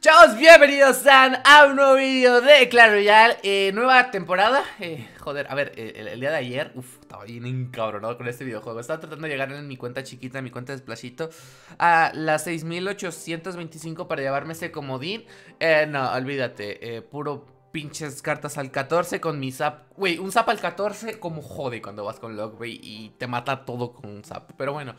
Chavos, bienvenidos a un nuevo vídeo de Clash Royale eh, Nueva temporada eh, Joder, a ver, el, día de ayer Uf, estaba bien encabronado con este videojuego Estaba tratando de llegar en mi cuenta chiquita, en mi cuenta de Splashito A las 6825 para llevarme ese comodín eh, No, olvídate, puro pinches cartas al 14 con mi zap Güey, un zap al 14 como jode cuando vas con güey Y te mata todo con un zap Pero bueno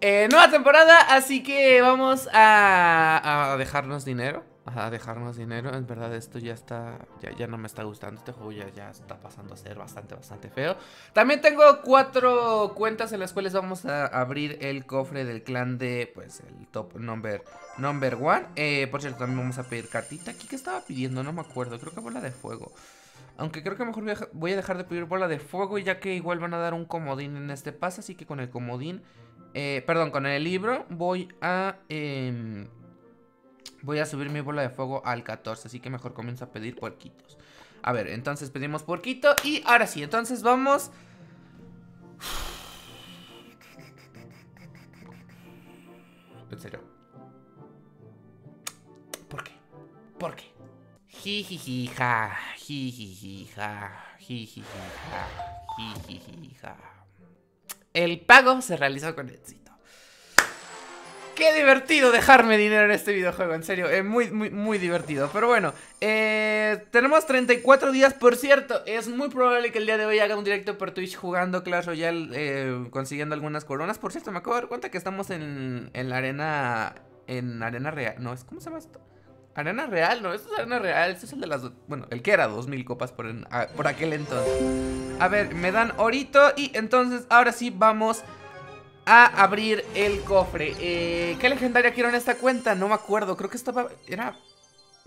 eh, nueva temporada, así que vamos a, a dejarnos dinero. A dejarnos dinero. En verdad esto ya está, ya, ya no me está gustando. Este juego ya, ya está pasando a ser bastante, bastante feo. También tengo cuatro cuentas en las cuales vamos a abrir el cofre del clan de, pues, el top number, number one. Eh, por cierto, también vamos a pedir cartita. ¿Aquí qué estaba pidiendo? No me acuerdo. Creo que bola de fuego. Aunque creo que mejor voy a dejar de pedir bola de fuego ya que igual van a dar un comodín en este paso. Así que con el comodín eh, perdón, con el libro voy a... Em, voy a subir mi bola de fuego al 14, así que mejor comienzo a pedir puerquitos. A ver, entonces pedimos puerquito y ahora sí, entonces vamos... En serio. ¿Por qué? ¿Por qué? Jijijija, jijijija, jijijija, jijijija. El pago se realizó con éxito. Qué divertido dejarme dinero en este videojuego, en serio, es muy, muy, muy divertido. Pero bueno, eh, tenemos 34 días, por cierto, es muy probable que el día de hoy haga un directo por Twitch jugando Clash Royale, eh, consiguiendo algunas coronas. Por cierto, me acabo de dar cuenta que estamos en, en la arena, en arena real, no, ¿cómo se llama esto? Arena Real, no, esto es Arena Real, este es el de las... Bueno, el que era 2000 copas por, por aquel entonces. A ver, me dan orito y entonces ahora sí vamos a abrir el cofre. Eh, ¿Qué legendaria quiero en esta cuenta? No me acuerdo, creo que estaba... Era...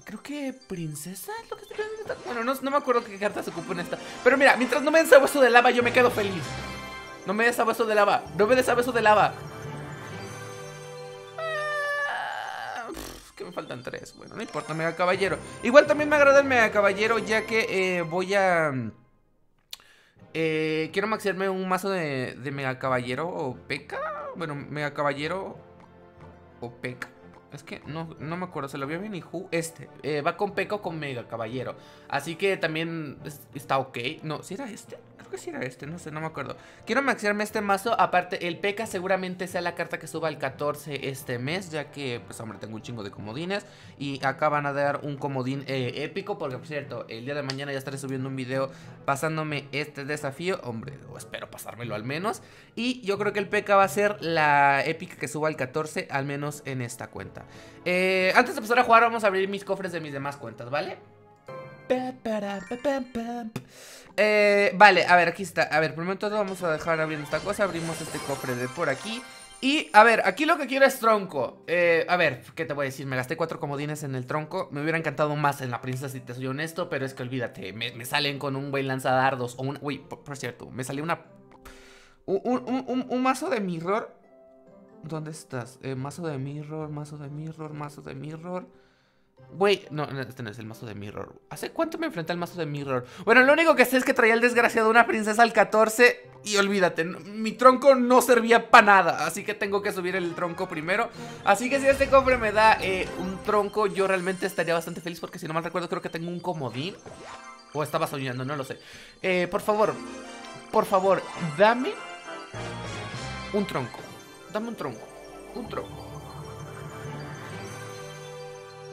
Creo que princesa es lo que estoy Bueno, no, no me acuerdo qué carta se ocupó en esta Pero mira, mientras no me sabueso de lava yo me quedo feliz. No me des de lava, no me des de lava faltan tres. Bueno, no importa, Mega Caballero. Igual también me agrada el Mega Caballero, ya que eh, voy a... Eh, quiero maxearme un mazo de, de Mega Caballero o P.E.K.K.A. Bueno, Mega Caballero o P.E.K.K.A. Es que no, no me acuerdo, se lo vio bien y Este, eh, va con Peco con Mega Caballero. Así que también está ok. No, si era este Creo que si era este, no sé, no me acuerdo. Quiero maxearme este mazo, aparte el P.E.K.K.A. seguramente sea la carta que suba al 14 este mes Ya que, pues hombre, tengo un chingo de comodines. Y acá van a dar un comodín eh, épico Porque, por cierto, el día de mañana ya estaré subiendo un video Pasándome este desafío. Hombre, espero pasármelo al menos. Y yo creo que el P.E.K.K.A. va a ser la épica que suba al 14 Al menos en esta cuenta eh, antes de empezar a jugar vamos a abrir mis cofres de mis demás cuentas, ¿vale? Eh, vale, a ver, aquí está. A ver, por el momento vamos a dejar abriendo esta cosa. Abrimos este cofre de por aquí. Y, a ver, aquí lo que quiero es tronco. Eh, A ver, ¿qué te voy a decir? Me gasté cuatro comodines en el tronco. Me hubiera encantado más en la princesa si te soy honesto Pero es que olvídate, me, salen con un güey lanzadardos O un, uy, por, cierto, me salió una un, un mazo de mirror ¿Dónde estás? Eh, mazo de mirror, mazo de mirror, mazo de mirror. Güey, no, este no es el mazo de mirror. ¿Hace cuánto me enfrenté al mazo de mirror? Bueno, lo único que sé es que traía el desgraciado de una princesa al 14 y olvídate, mi tronco no servía para nada, así que tengo que subir el tronco primero. Así que si este cofre me da eh, un tronco, yo realmente estaría bastante feliz porque si no mal recuerdo creo que tengo un comodín. O estaba soñando, no lo sé. Eh, por favor, por favor, dame un tronco. Dame un tronco. Un tronco.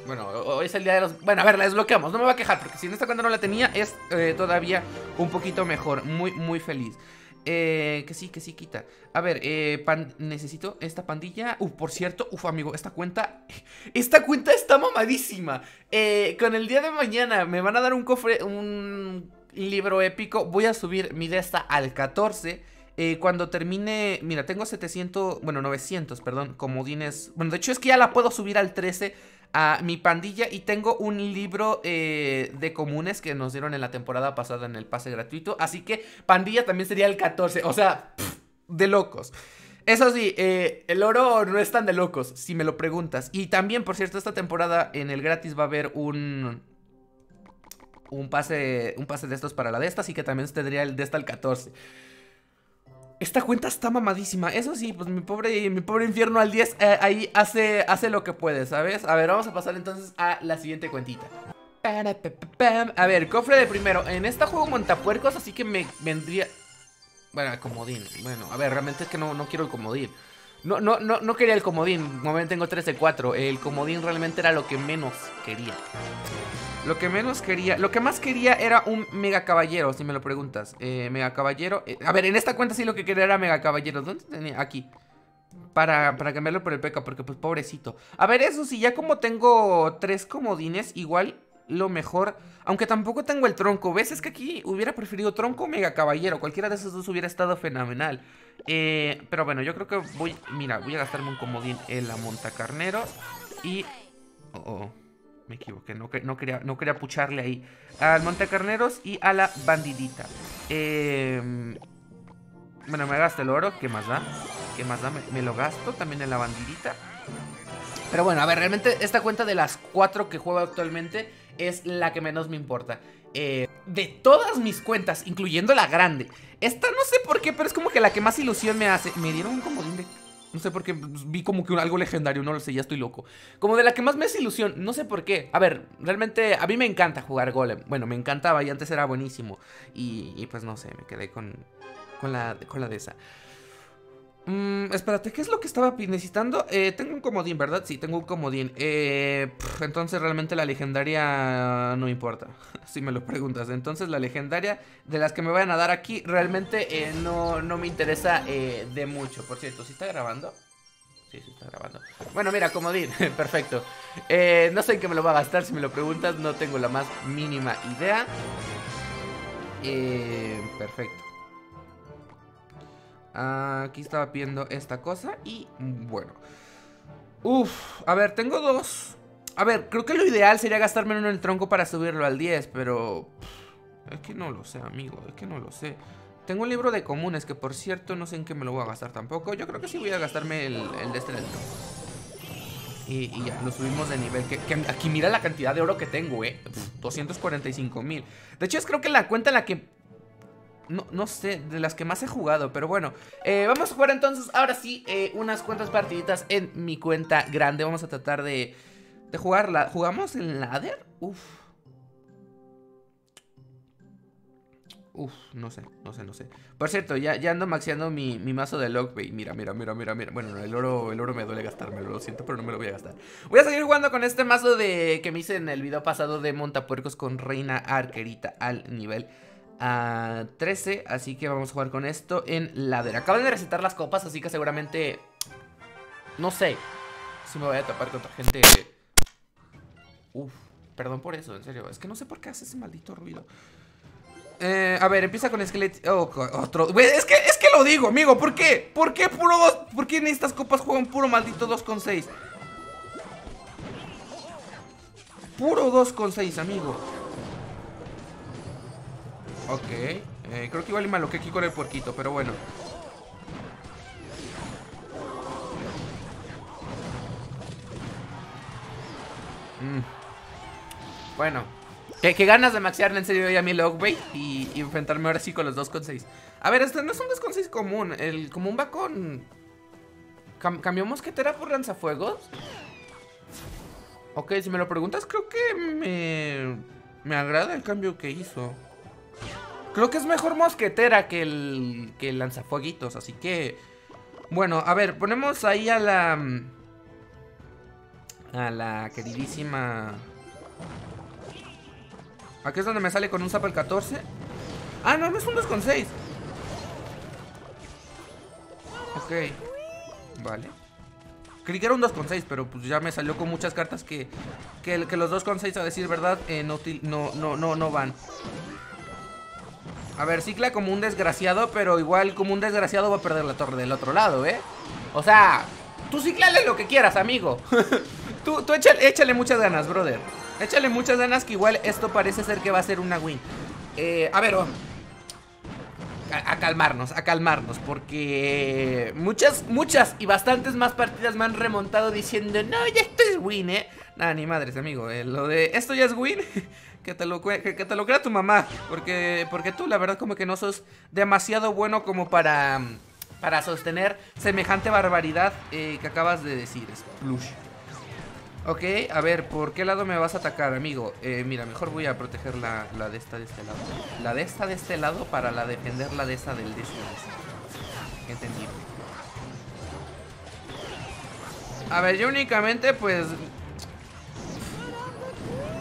Bueno, hoy es el día de los... Bueno, a ver, la desbloqueamos. No me voy a quejar, porque si en esta cuenta no la tenía, es eh, todavía un poquito mejor. Muy, muy feliz. Eh, que sí, que sí, quita. A ver, eh, pan, necesito esta pandilla. Uf, por cierto, uf, amigo, esta cuenta. Esta cuenta está mamadísima. Eh, con el día de mañana me van a dar un cofre, un libro épico. Voy a subir mi de al 14. Eh, cuando termine, mira, tengo 700, bueno, 900, perdón, comodines. Bueno, de hecho es que ya la puedo subir al 13 a mi pandilla y tengo un libro eh, de comunes que nos dieron en la temporada pasada en el pase gratuito. Así que pandilla también sería el 14, o sea, de locos. Eso sí, eh, el oro no es tan de locos, si me lo preguntas. Y también, por cierto, esta temporada en el gratis va a haber un... Un pase, un pase de estos para la de esta, así que también tendría el de esta al 14. Esta cuenta está mamadísima. Eso sí, pues mi pobre, mi pobre infierno al 10 eh, ahí hace, hace lo que puede, ¿sabes? A ver, vamos a pasar entonces a la siguiente cuentita. A ver, cofre de primero. En este juego montapuercos, así que me vendría... Bueno, comodín. Bueno, a ver, realmente es que no, no quiero el comodín. No, no, no, no quería el comodín. Momento tengo 3 de 4. El comodín realmente era lo que menos quería. Lo que menos quería, lo que más quería era un mega caballero, si me lo preguntas. Eh, mega caballero. Eh, a ver, en esta cuenta sí lo que quería era mega caballero. ¿Dónde tenía? Aquí. Para, para cambiarlo por el peca, porque pues pobrecito. A ver, eso sí, ya como tengo tres comodines, igual lo mejor. Aunque tampoco tengo el tronco. ¿Ves? Es que aquí hubiera preferido tronco o mega caballero. Cualquiera de esos dos hubiera estado fenomenal. Eh, pero bueno, yo creo que voy. Mira, voy a gastarme un comodín en la montacarneros. Y. Oh, oh me equivoqué, no, no, quería, no quería pucharle ahí. Al Montecarneros y a la bandidita. Eh, bueno, me gasto el oro, ¿qué más da? ¿Qué más da? Me, lo gasto también en la bandidita. Pero bueno, a ver, realmente esta cuenta de las cuatro que juego actualmente es la que menos me importa. Eh, de todas mis cuentas, incluyendo la grande, esta no sé por qué, pero es como que la que más ilusión me hace. Me dieron un comodín de no sé por qué pues, vi como que algo legendario, no lo sé, ya estoy loco. Como de la que más me hace ilusión, no sé por qué. A ver, realmente a mí me encanta jugar Golem. Bueno, me encantaba y antes era buenísimo. Y, pues no sé, me quedé con, con, la, con la de esa. Mmm, espérate, ¿qué es lo que estaba necesitando? Eh, tengo un comodín, ¿verdad? Sí, tengo un comodín. Eh, entonces realmente la legendaria no importa, si me lo preguntas. Entonces la legendaria de las que me vayan a dar aquí realmente eh, no, no, me interesa eh, de mucho. Por cierto, ¿sí está grabando? Sí, sí está grabando. Bueno, mira, comodín, perfecto. no sé en qué me lo va a gastar, si me lo preguntas, no tengo la más mínima idea. perfecto. Aquí estaba pidiendo esta cosa y bueno. Uf, a ver, tengo dos. A ver, creo que lo ideal sería gastarme uno en el tronco para subirlo al 10, pero... Es que no lo sé, amigo, es que no lo sé. Tengo un libro de comunes que, por cierto, no sé en qué me lo voy a gastar tampoco. Yo creo que sí voy a gastarme el, de este del tronco. Y, ya, lo subimos de nivel. Que, aquí mira la cantidad de oro que tengo, eh. 245 mil. De hecho, es creo que la cuenta en la que no, no, sé, de las que más he jugado, pero bueno eh, Vamos a jugar entonces, ahora sí, eh, unas cuantas partiditas en mi cuenta grande. Vamos a tratar de, de jugarla. ¿Jugamos en ladder? Uf. Uf, no sé, no sé, no sé. Por cierto, ya, ya ando maxeando mi, mazo de Lockbait Mira, mira, mira, mira, mira. Bueno, el oro, el oro me duele gastármelo, lo siento, pero no me lo voy a gastar. Voy a seguir jugando con este mazo de que me hice en el video pasado de Montapuercos con Reina Arquerita al nivel a 13, así que vamos a jugar con esto en ladera. Acaban de recetar las copas, así que seguramente... No sé si me voy a tapar contra gente... Uf, perdón por eso, en serio. Es que no sé por qué hace ese maldito ruido. Eh, a ver, empieza con esqueleto. Oh, otro. Es que, es que lo digo, amigo. ¿Por qué? ¿Por qué puro ¿Por qué en estas copas juegan puro maldito 2,6? Puro 2,6, amigo. Ok. Eh, creo que igual me que aquí con el puerquito, pero bueno. Mm. Bueno. ¿Qué, ganas de maxearle en serio ya mi Logbait y, y, enfrentarme ahora sí con los 2.6. A ver, este no es un 2.6 común. El común va con... ¿Cambió mosquetera por lanzafuegos? Ok, si me lo preguntas, creo que me... Me agrada el cambio que hizo. Creo que es mejor mosquetera que el, que el lanzafueguitos, así que... Bueno, a ver, ponemos ahí a la... A la queridísima... Aquí es donde me sale con un zap el 14. Ah, no, no es un 2,6. Ok. Vale. Creí que era un 2,6, pero pues ya me salió con muchas cartas que, que, los 2,6 a decir verdad eh, no, no, no, no van. A ver, cicla como un desgraciado, pero igual como un desgraciado va a perder la torre del otro lado, ¿eh? O sea, tú ciclale lo que quieras, amigo. tú, tú échale, muchas ganas, brother. Échale muchas ganas que igual esto parece ser que va a ser una win. Eh, a ver, a, a, calmarnos, a calmarnos, porque muchas, muchas y bastantes más partidas me han remontado diciendo, no, ya esto es win, ¿eh? Nada, ni madres, amigo. Eh, lo de esto ya es win. que, te lo, que, te lo crea tu mamá. Porque, porque tú, la verdad, como que no sos demasiado bueno como para. para sostener semejante barbaridad eh, que acabas de decir, Splush. Ok, a ver, ¿por qué lado me vas a atacar, amigo? Eh, mira, mejor voy a proteger la, la, de esta de este lado. La de esta de este lado para la defender la de esta del de este. Entendido. A ver, yo únicamente, pues...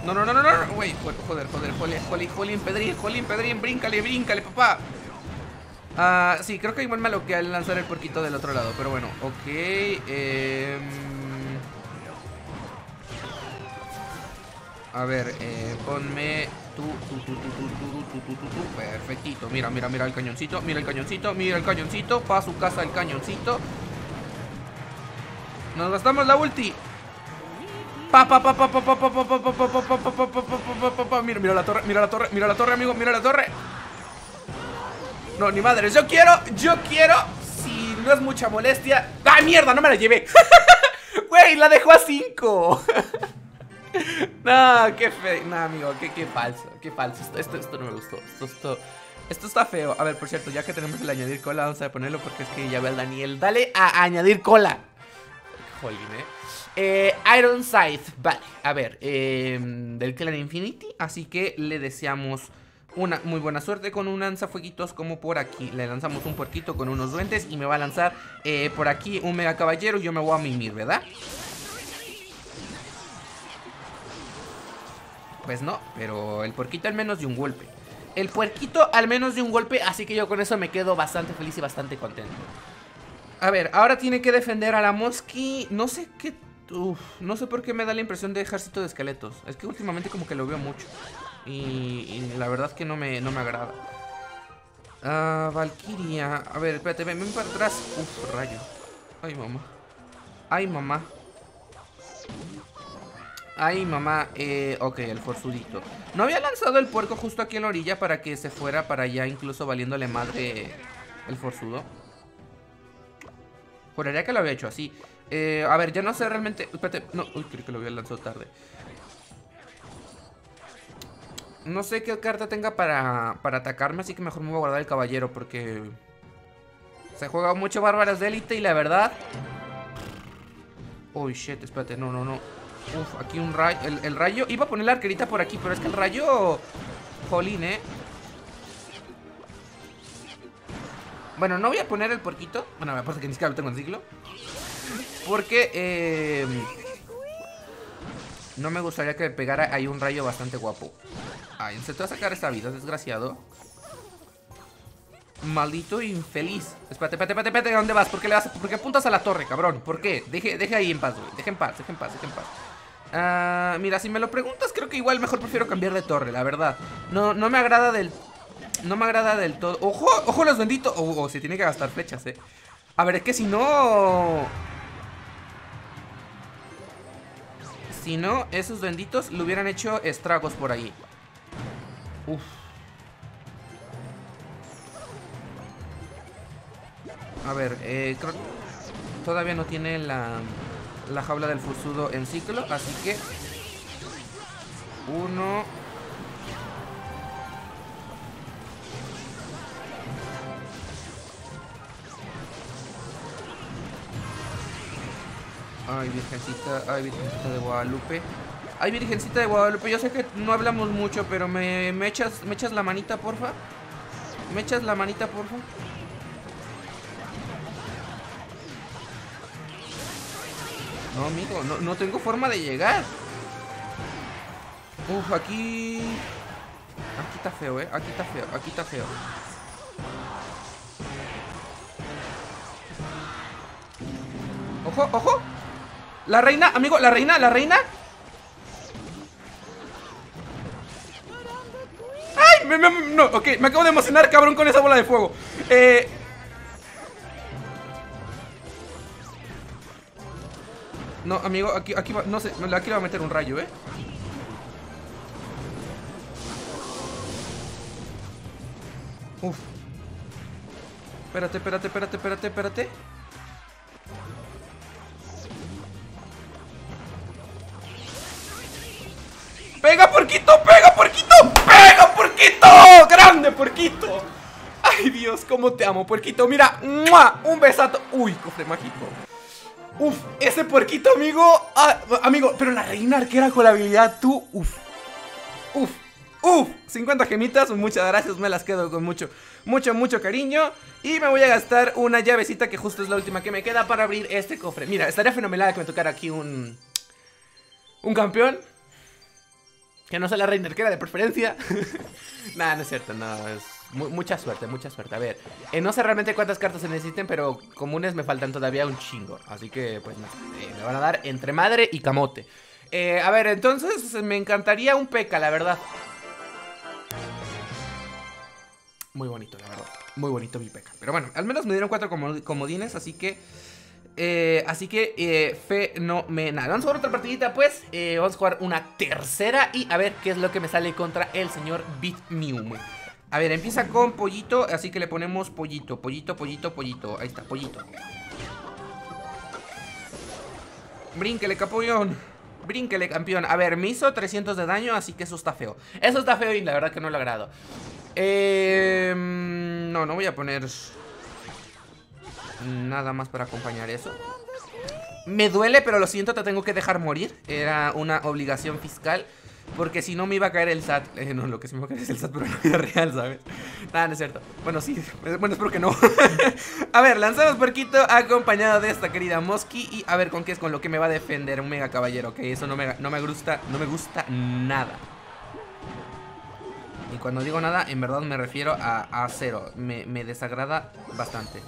No, no, no, no, no, güey, joder, joder, joder, Jolín, Jolín, Pedrín, Jolín, Pedrín, bríncale, bríncale, papá. Ah, sí, creo que igual me lo que al lanzar el porquito del otro lado, pero bueno, ok, eh... A ver, eh, ponme tú, tú, tú, tú, tú, tú, tú, tú, tú, Perfectito. Mira, mira, mira el cañoncito. Mira el cañoncito, mira el cañoncito. Pa' su casa el cañoncito. Nos gastamos la ulti. Pa, pa, pa, pa, pa, pa, pa, pa, pa, pa, pa, pa, pa, pa, pa, pa, pa, Mira, mira la torre, mira la torre, mira la torre, amigo, mira la torre. No, ni madres. Yo quiero, yo quiero. Si no es mucha molestia. ¡Ah, mierda! No me la llevé. Güey, la dejó a 5. no, qué fe. No, amigo, qué, qué falso. Qué falso. Esto, esto, no me gustó. Esto, esto, esto está feo. A ver, por cierto, ya que tenemos el añadir cola, vamos a ponerlo porque es que ya ve al Daniel. Dale a añadir cola. Jolín, eh. Eh, Iron Scythe, vale, a ver, eh, del clan Infinity, así que le deseamos una muy buena suerte con un lanzafueguitos como por aquí. Le lanzamos un puerquito con unos duendes y me va a lanzar eh, por aquí un mega caballero y yo me voy a mimir, ¿verdad? Pues no, pero el puerquito al menos de un golpe. El puerquito al menos de un golpe, así que yo con eso me quedo bastante feliz y bastante contento. A ver, ahora tiene que defender a la Mosky. No sé qué... Uf, no sé por qué me da la impresión de ejército de esqueletos. Es que últimamente como que lo veo mucho. Y, la verdad que no me, no me agrada. Ah, Valkyria. A ver, espérate, ven, ven para atrás. Uf, rayo. Ay, mamá. Ay, mamá. Ay, mamá, eh, ok, el forzudito No había lanzado el puerco justo aquí en la orilla Para que se fuera para allá, incluso valiéndole madre El forzudo Juraría que lo había hecho así eh, A ver, ya no sé realmente Espérate, no, uy, creo que lo había lanzado tarde No sé qué carta tenga para, para atacarme Así que mejor me voy a guardar el caballero Porque Se juega mucho bárbaras de élite Y la verdad Uy, shit, espérate, no, no, no Uf, aquí un rayo. El, rayo. Iba a poner la arquerita por aquí, pero es que el rayo. Jolín, eh. Bueno, no voy a poner el porquito. Bueno, me parece que ni siquiera lo tengo en ciclo. Porque, eh, No me gustaría que me pegara ahí un rayo bastante guapo. Ay, se te va a sacar esta vida, desgraciado. Maldito infeliz. Espérate, espérate, espérate, espérate, ¿dónde vas? ¿Por qué le vas? ¿Por qué apuntas a la torre, cabrón? ¿Por qué? Deje, deje ahí en paz, güey. Deje en paz, deje en paz, deje en paz. Ah, mira, si me lo preguntas, creo que igual mejor prefiero cambiar de torre, la verdad. No, no me agrada del... No me agrada del todo. ¡Ojo! ¡Ojo los benditos! Oh, oh, se tiene que gastar flechas, eh. A ver, es que si no... Si no, esos benditos le hubieran hecho estragos por ahí. Uf. A ver, eh. Todavía no tiene la la jaula del fusudo en ciclo, así que uno Ay, virgencita, ay, virgencita de Guadalupe Ay, virgencita de Guadalupe Yo sé que no hablamos mucho, pero me, me echas, ¿me echas la manita, porfa? ¿Me echas la manita, porfa? No, amigo, no, no tengo forma de llegar. Uf, aquí... Aquí está feo, eh. Aquí está feo, aquí está feo. Ojo, ojo. La reina, amigo, la reina, la reina. ¡Ay! Me, no, ok, me acabo de emocionar, cabrón, con esa bola de fuego. Eh, No, amigo, aquí, aquí va, no sé, aquí va a meter un rayo, ¿eh? Uf. Espérate, espérate, espérate, espérate, espérate. ¡Pega, porquito! ¡Pega, porquito! ¡Pega, porquito! ¡Grande, porquito! Ay, Dios, cómo te amo, puerquito. Mira, ¡mua! un besato. Uy, cofre mágico. Uf, ese puerquito, amigo. Ah, amigo, pero la reina arquera con la habilidad, tú. Uf. Uf. Uf, 50 gemitas, muchas gracias, me las quedo con mucho, mucho, mucho cariño Y me voy a gastar una llavecita que justo es la última que me queda para abrir este cofre Mira, estaría fenomenal que me tocara aquí un... Un campeón Que no sea la reina arquera de preferencia. Nada, no es cierto, no, es mucha suerte, mucha suerte. A ver, eh, no sé realmente cuántas cartas se necesiten, pero comunes me faltan todavía un chingo. Así que, pues, eh, me van a dar entre madre y camote. Eh, a ver, entonces me encantaría un P.E.K.K.A, la verdad. Muy bonito, la verdad. Muy bonito mi peca. Pero bueno, al menos me dieron cuatro comodines, así que... Eh, así que eh, fenomenal. Vamos a jugar otra partidita pues. Eh, Vamos a jugar una tercera Y a ver qué es lo que me sale contra el señor Bitmium A ver, empieza con pollito Así que le ponemos pollito, pollito, pollito, pollito. Ahí está, pollito. Brínquele, capollón Brínquele, campeón. A ver, me hizo 300 de daño Así que eso está feo. Eso está feo y la verdad que no lo agrado. Eh, no, no voy a poner nada más para acompañar eso. Me duele, pero lo siento, te tengo que dejar morir. Era una obligación fiscal. Porque si no me iba a caer el SAT. Eh, no, lo que sí me va a caer es el SAT, pero en la vida real, ¿sabes? Nada, no es cierto. Bueno, sí. Bueno, espero que no. a ver, lanzamos Perquito acompañado de esta querida Mosky. Y a ver con qué es con lo que me va a defender un mega caballero. Ok, eso no me, no me gusta, no me gusta nada. Y cuando digo nada, en verdad me refiero a, cero. Me, desagrada bastante.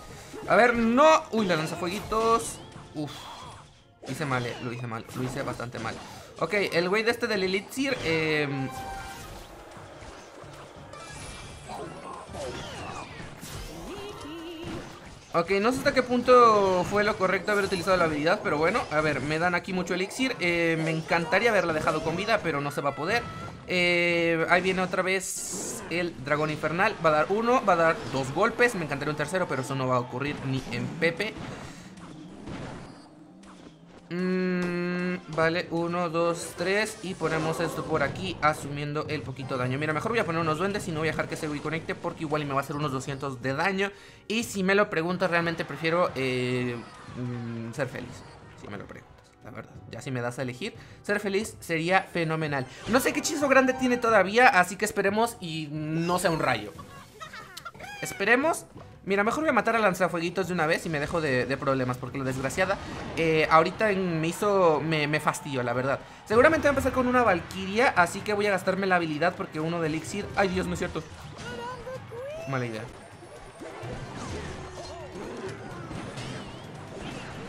A ver, no. Uy, la lanzafueguitos. Uf. Hice mal, eh, lo hice mal. Lo hice bastante mal. Ok, el güey de este del Elixir. Eh, Ok, no sé hasta qué punto fue lo correcto haber utilizado la habilidad, pero bueno, a ver, me dan aquí mucho elixir. Eh, me encantaría haberla dejado con vida, pero no se va a poder. Eh, ahí viene otra vez el dragón infernal. Va a dar uno, va a dar dos golpes. Me encantaría un tercero, pero eso no va a ocurrir ni en Pepe. Mm, vale, uno, dos, tres Y ponemos esto por aquí Asumiendo el poquito daño Mira, mejor voy a poner unos duendes Y no voy a dejar que se conecte Porque igual me va a hacer unos 200 de daño Y si me lo preguntas, realmente prefiero eh, mm, Ser feliz Si me lo preguntas verdad. Ya si me das a elegir, ser feliz sería fenomenal. No sé qué hechizo grande tiene todavía, así que esperemos y no sea un rayo. Esperemos. Mira, mejor voy a matar a lanzafueguitos de una vez y me dejo de, problemas, porque la desgraciada eh, ahorita me hizo, me, me fastidio, la verdad. Seguramente voy a empezar con una valquiria, así que voy a gastarme la habilidad porque uno de elixir... Ay, Dios, no es cierto. Mala idea.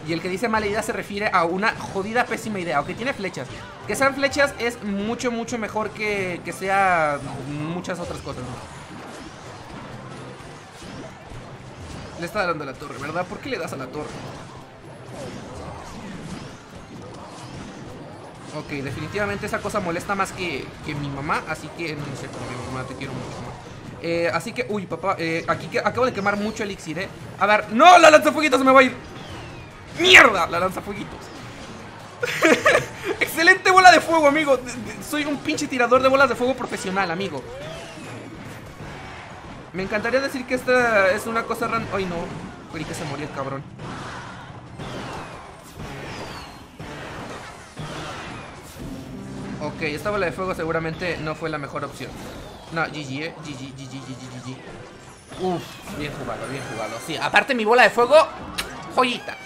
Y el que dice mala idea se refiere a una jodida pésima idea. Aunque tiene flechas. Que sean flechas es mucho, mucho mejor que, que sea muchas otras cosas. Le está dando a la torre, ¿verdad? ¿Por qué le das a la torre? Ok, definitivamente esa cosa molesta más que, que mi mamá. Así que, no sé, cómo mi mamá te quiero mucho eh, así que, uy, papá, eh, aquí que, acabo de quemar mucho elixir, ¿eh? A ver, ¡no! La lanzafueguito se me va a ir. ¡Mierda! La lanza fueguitos. Excelente bola de fuego, amigo. Soy un pinche tirador de bolas de fuego profesional, amigo. Me encantaría decir que esta es una cosa ran... Ay, no. Creí que se moría el cabrón. Ok, esta bola de fuego seguramente no fue la mejor opción. No, GG, eh. GG, GG, GG, GG. Uf, bien jugado, bien jugado. Sí, aparte mi bola de fuego, joyita.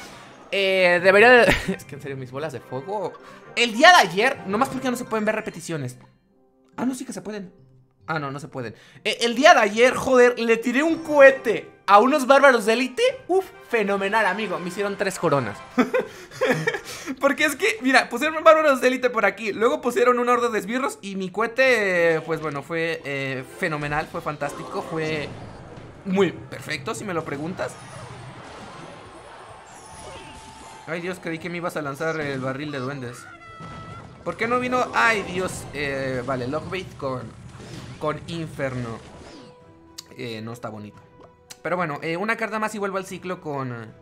Eh, debería de... es que en serio, mis bolas de fuego... El día de ayer, nomás porque no se pueden ver repeticiones. Ah, no, sí que se pueden. Ah, no, no se pueden. Eh, el día de ayer, joder, le tiré un cohete a unos bárbaros de élite. Uf, fenomenal, amigo. Me hicieron tres coronas. Porque es que, mira, pusieron bárbaros de élite por aquí. Luego pusieron un orden de esbirros. Y mi cohete, pues bueno, fue eh, fenomenal. Fue fantástico. Fue muy perfecto, si me lo preguntas. Ay, Dios, creí que me ibas a lanzar el barril de duendes. ¿Por qué no vino? Ay, Dios. Eh, vale, Lockbait con, con Inferno. Eh, no está bonito. Pero bueno, eh, una carta más y vuelvo al ciclo con...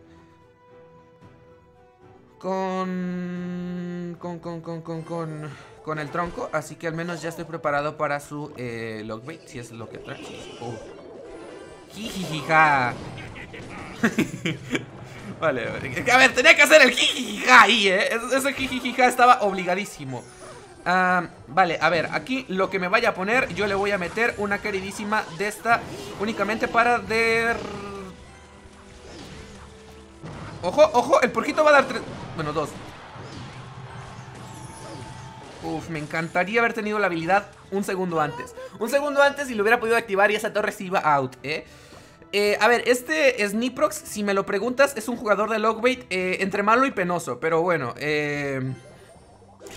Con... Con, con, con, con, con, el tronco. Así que al menos ya estoy preparado para su eh, Lockbait, si es lo que trae. Oh. Jijijija. vale, a ver, tenía que hacer el jijijija ahí, ¿eh? Ese jijijija estaba obligadísimo. vale, a ver, aquí lo que me vaya a poner, yo le voy a meter una queridísima de esta únicamente para der... Ojo, ojo, el porquito va a dar tres... Bueno, dos. Uf, me encantaría haber tenido la habilidad un segundo antes. Un segundo antes y lo hubiera podido activar y esa torre se iba out, ¿eh? Eh a ver, este Sniprox, si me lo preguntas, es un jugador de Logbait eh, entre malo y penoso, pero bueno, eh...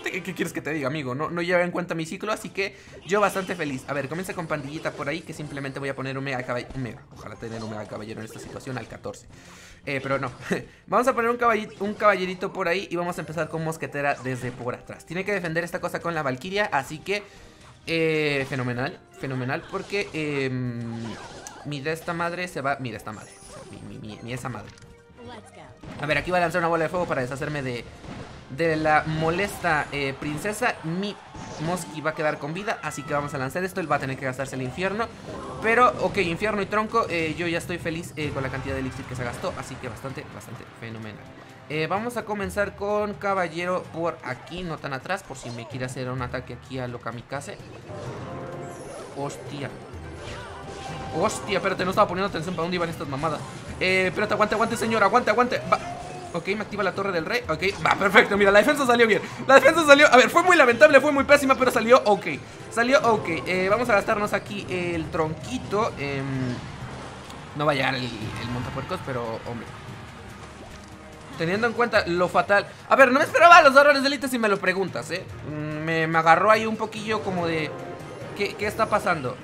¿Qué, quieres que te diga, amigo? No, no lleva en cuenta mi ciclo, así que yo bastante feliz. A ver, comienza con pandillita por ahí, que simplemente voy a poner un mega caballero. Ojalá tener un mega caballero en esta situación al 14. Eh, pero no. vamos a poner un, un caballerito por ahí y vamos a empezar con mosquetera desde por atrás. Tiene que defender esta cosa con la valquiria, así que... Eh, fenomenal, fenomenal, porque eh, mi de esta madre se va... Mira esta madre, mi esa madre. A ver, aquí va a lanzar una bola de fuego para deshacerme de, de la molesta eh, princesa. Mi Mosky va a quedar con vida, así que vamos a lanzar esto. Él va a tener que gastarse el infierno. Pero, ok, infierno y tronco, eh, yo ya estoy feliz eh, con la cantidad de elixir que se gastó. Así que bastante, bastante fenomenal. vamos a comenzar con caballero por aquí, no tan atrás, por si me quiere hacer un ataque aquí a lo kamikaze. Hostia. Hostia, espérate, no estaba poniendo atención para dónde iban estas mamadas. Eh, espérate, aguante, aguante, señor, aguante, aguante. Va. Ok, me activa la torre del rey. Ok, va, perfecto. Mira, la defensa salió bien. La defensa salió. A ver, fue muy lamentable, fue muy pésima, pero salió ok. Salió ok. Eh, vamos a gastarnos aquí el tronquito. Em, no va a llegar el, el montapuercos, pero, hombre. Teniendo en cuenta lo fatal. A ver, no me esperaba los horrores de élite si me lo preguntas, ¿eh? Mm, me, me agarró ahí un poquillo como de. ¿Qué, qué está pasando?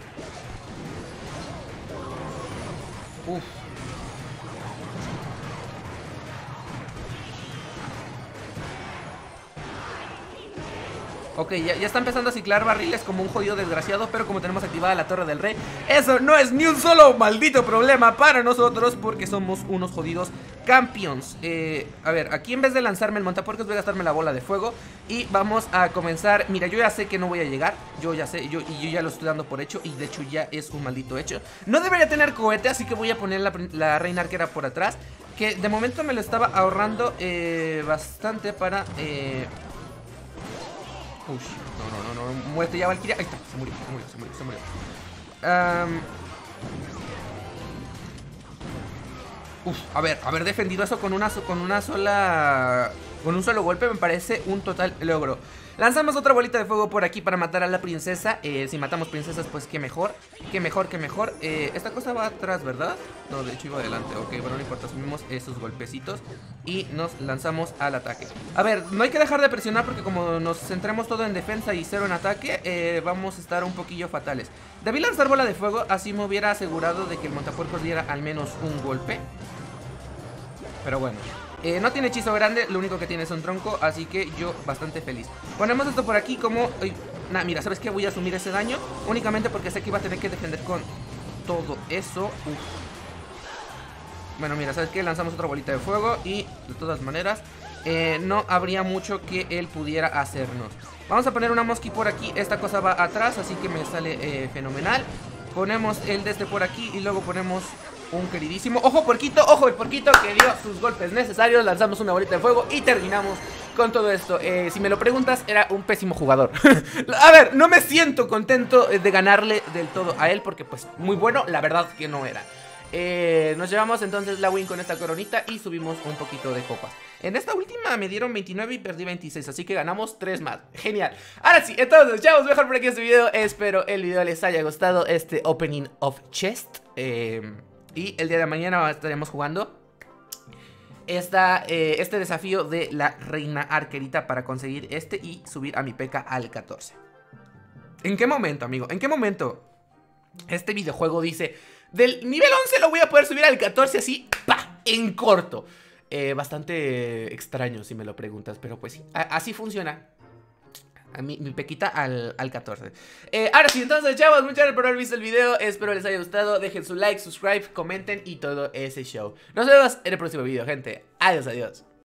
Ok, ya, está empezando a ciclar barriles como un jodido desgraciado Pero como tenemos activada la Torre del Rey Eso no es ni un solo maldito problema para nosotros Porque somos unos jodidos campeones eh, A ver, aquí en vez de lanzarme el montapuercos Voy a gastarme la bola de fuego Y vamos a comenzar Mira, yo ya sé que no voy a llegar Yo ya sé, yo, y yo ya lo estoy dando por hecho Y de hecho ya es un maldito hecho No debería tener cohete, así que voy a poner la, reina arquera por atrás Que de momento me lo estaba ahorrando eh, bastante para... Eh, no, no, no, no. Muerte ya, Valkyria. Ahí está. Se murió, se murió, se murió, se murió. Uf, a ver, haber defendido eso con una, con una sola... Con un solo golpe me parece un total logro. Lanzamos otra bolita de fuego por aquí para matar a la princesa. Eh, Si matamos princesas pues qué mejor Qué mejor, qué mejor. Eh, Esta cosa va atrás, ¿verdad? No, de hecho iba adelante. Ok, bueno, no importa, asumimos esos golpecitos Y nos lanzamos al ataque. A ver, no hay que dejar de presionar porque como nos centremos todo en defensa y cero en ataque eh, Vamos a estar un poquillo fatales. Debí lanzar bola de fuego, así me hubiera asegurado de que el montapuercos diera al menos un golpe Pero bueno eh, no tiene hechizo grande, lo único que tiene es un tronco, así que yo bastante feliz. Ponemos esto por aquí como... Nah, mira, ¿sabes qué? Voy a asumir ese daño únicamente porque sé que iba a tener que defender con todo eso. Bueno, mira, ¿sabes qué? Lanzamos otra bolita de fuego y de todas maneras eh, no habría mucho que él pudiera hacernos. Vamos a poner una mosqui por aquí, esta cosa va atrás, así que me sale eh, fenomenal. Ponemos el de este por aquí y luego ponemos un queridísimo Ojo porquito, ojo el porquito que dio sus golpes necesarios Lanzamos una bolita de fuego y terminamos con todo esto eh, Si me lo preguntas, era un pésimo jugador A ver, no me siento contento eh, de ganarle del todo a él Porque pues muy bueno, la verdad que no era eh, Nos llevamos entonces la win con esta coronita y subimos un poquito de copas en esta última me dieron 29 y perdí 26, así que ganamos 3 más. Genial. Ahora sí, entonces, chavos, dejar por aquí este video. Espero el video les haya gustado, este opening of chest. Eh, y el día de mañana estaremos jugando esta, eh, este desafío de la reina arquerita para conseguir este y subir a mi peca al 14. ¿En qué momento, amigo? ¿En qué momento este videojuego dice del nivel 11 lo voy a poder subir al 14 así, pa, en corto? Eh, bastante extraño si me lo preguntas, pero pues sí, así funciona a mi, pequita al, 14 eh, Ahora sí, entonces chavos, muchas gracias por haber visto el video. Espero les haya gustado, dejen su like, subscribe, comenten y todo ese show. Nos vemos en el próximo video, gente. Adiós, adiós